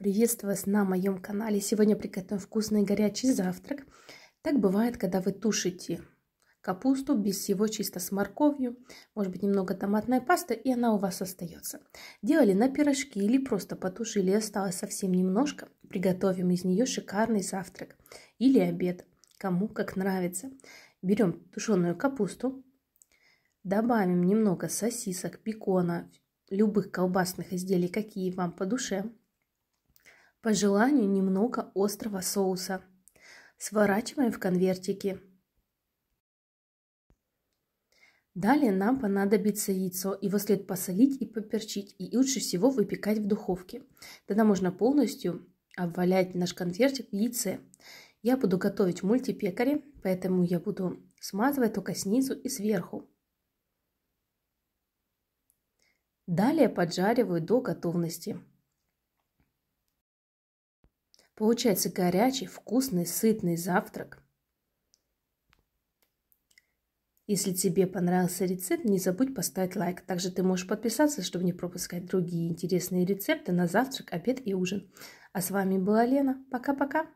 Приветствую вас на моем канале. Сегодня приготовим вкусный горячий завтрак. Так бывает, когда вы тушите капусту без всего, чисто с морковью, может быть немного томатной пасты, и она у вас остается. Делали на пирожки или просто потушили, осталось совсем немножко. Приготовим из нее шикарный завтрак или обед, кому как нравится. Берем тушеную капусту, добавим немного сосисок, бекона, любых колбасных изделий, какие вам по душе – по желанию немного острого соуса. Сворачиваем в конвертики. Далее нам понадобится яйцо. Его следует посолить и поперчить. И лучше всего выпекать в духовке. Тогда можно полностью обвалять наш конвертик в яйце. Я буду готовить в мультипекаре, поэтому я буду смазывать только снизу и сверху. Далее поджариваю до готовности. Получается горячий, вкусный, сытный завтрак. Если тебе понравился рецепт, не забудь поставить лайк. Также ты можешь подписаться, чтобы не пропускать другие интересные рецепты на завтрак, обед и ужин. А с вами была Лена. Пока-пока.